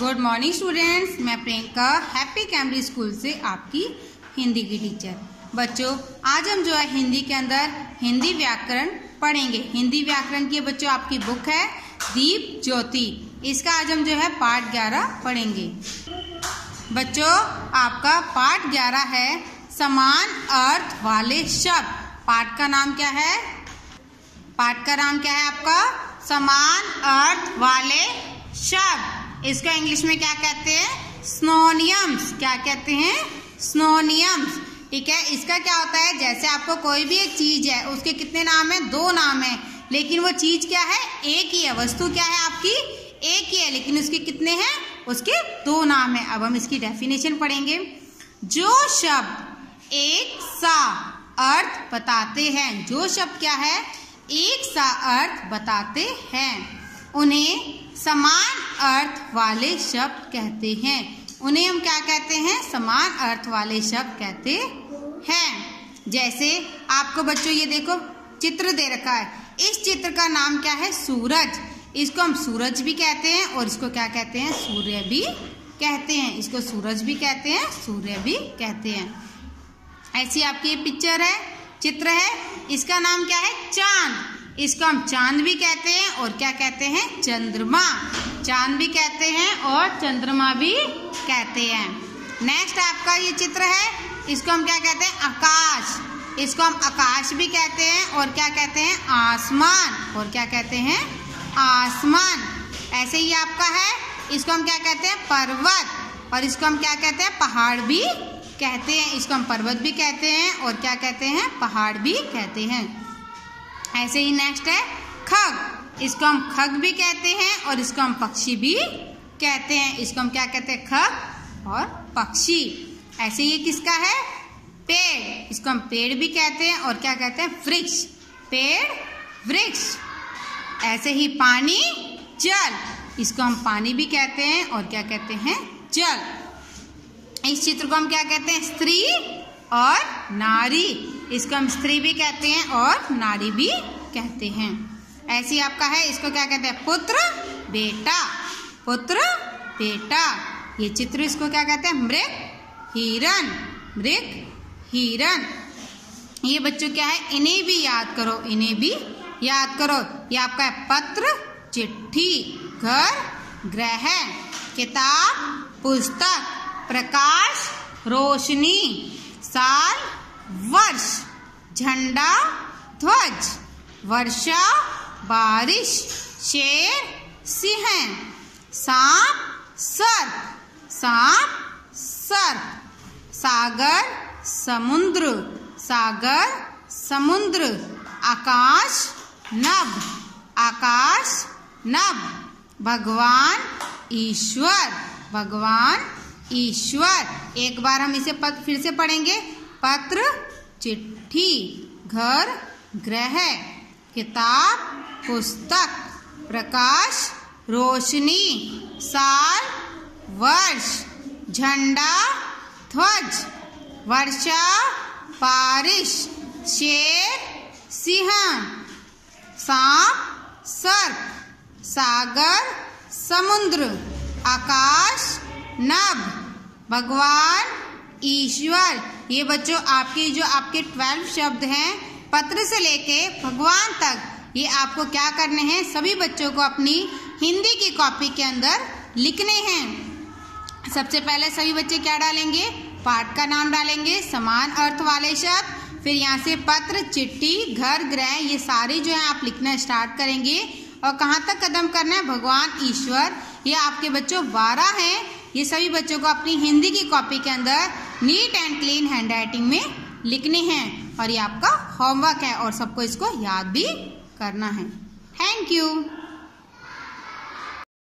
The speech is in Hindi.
गुड मॉर्निंग स्टूडेंट्स मैं प्रियंका हैप्पी कैमरी स्कूल से आपकी हिंदी की टीचर बच्चों, आज हम जो है हिंदी के अंदर हिंदी व्याकरण पढ़ेंगे। हिंदी व्याकरण की बच्चों, आपकी बुक है दीप ज्योति। इसका आज हम जो है पार्ट ग्यारह पढ़ेंगे। बच्चों, आपका पार्ट ग्यारह है समान अर्थ वाले शब्द। पाठ का नाम क्या है? पाठ का नाम क्या है आपका? समान अर्थ वाले शब्द। इसको इंग्लिश में क्या कहते हैं? स्नोनियम्स क्या कहते हैं? स्नोनियम्स ठीक है? इसका क्या होता है? जैसे आपको कोई भी एक चीज़ है, उसके कितने नाम है? दो नाम है। लेकिन वो चीज़ क्या है? एक ही है। वस्तु क्या है आपकी? एक ही है। लेकिन उसके कितने हैं? उसके दो नाम है। अब हम इसकी डेफिनेशन पढ़ेंगे। जो शब्द एक सा अर्थ बताते हैं। जो शब्द क्या है? एक सा अर्थ बताते हैं। उन्हें समान अर्थ वाले शब्द कहते हैं। उन्हें हम क्या कहते हैं? समान अर्थ वाले शब्द कहते हैं। जैसे आपको बच्चों ये देखो, चित्र दे रखा है। इस चित्र का नाम क्या है? सूरज। इसको हम सूरज भी कहते हैं और इसको क्या कहते हैं? सूर्य भी कहते हैं। इसको सूरज भी कहते हैं, सूर्य भी कहते हैं। ऐसी आपकी पिक्चर है, चित्र है। इसका नाम क्या है? चाँद। इसको हम चाँद भी कहते हैं और क्या कहते हैं? चंद्रमा। चाँद भी कहते हैं और चंद्रमा भी कहते हैं। नेक्स्ट आपका ये चित्र है। इसको हम क्या कहते हैं? आकाश। इसको हम आकाश भी कहते हैं और क्या कहते हैं? आसमान। और क्या कहते हैं? आसमान। ऐसे ही आपका है। इसको हम क्या कहते हैं? पर्वत। और इसको हम क्या कहते हैं? पहाड़ भी कहते हैं। इसको हम पर्वत भी कहते हैं और क्या कहते हैं? पहाड़ भी कहते हैं। ऐसे ही नेक्स्ट है, खग। इसको हम खग भी कहते हैं और इसको हम पक्षी भी कहते हैं। इसको हम क्या कहते हैं? खग और पक्षी। ऐसे ये किसका है? पेड़। इसको हम पेड़ भी कहते हैं और क्या कहते हैं? वृक्ष। पेड़, वृक्ष। ऐसे ही पानी, जल। इसको हम पानी भी कहते हैं और क्या कहते हैं? जल। इस चित्र को हम क्या कहते हैं? स्त्री और नारी। इसको हम स्त्री भी कहते हैं और नारी भी कहते हैं। ऐसी आपका है, इसको क्या कहते हैं? पुत्र, बेटा। पुत्र, बेटा। ये चित्र इसको क्या कहते हैं? मृग हिरण मृग हिरण ये बच्चों क्या है? इन्हें भी याद करो, इन्हें भी याद करो। ये आपका है पत्र, चिट्ठी, घर, ग्रह, किताब, पुस्तक, प्रकाश, रोशनी। साल, वर्ष, झंडा, ध्वज, वर्षा, बारिश, शेर, सिंह, सांप सर्प सांप सर्प सागर, समुद्र सागर, समुद्र, आकाश, नभ आकाश, नभ, भगवान ईश्वर, भगवान ईश्वर। एक बार हम इसे पद फिर से पढ़ेंगे। पत्र, चिट्ठी, घर, ग्रह, किताब, पुस्तक, प्रकाश, रोशनी, साल, वर्ष, झंडा, ध्वज, वर्षा, बारिश, शेर, सिंह, सांप, सर्प, सागर, समुद्र, आकाश नभ भगवान, ईश्वर। ये बच्चों, आपके जो आपके ट्वेल्व शब्द हैं, पत्र से लेके भगवान तक, ये आपको क्या करने हैं? सभी बच्चों को अपनी हिंदी की कॉपी के अंदर लिखने हैं। सबसे पहले सभी बच्चे क्या डालेंगे? पाठ का नाम डालेंगे, समान अर्थ वाले शब्द। फिर यहाँ से पत्र, चिट्ठी, घर, ग्रह, ये सारे जो है आप लिखना स्टार्ट करेंगे। और कहाँ तक कदम करना है? भगवान, ईश्वर। ये आपके बच्चों, बारह हैं। ये सभी बच्चों को अपनी हिंदी की कॉपी के अंदर neat and clean handwriting में लिखने हैं और ये आपका होमवर्क है और सबको इसको याद भी करना है। Thank you.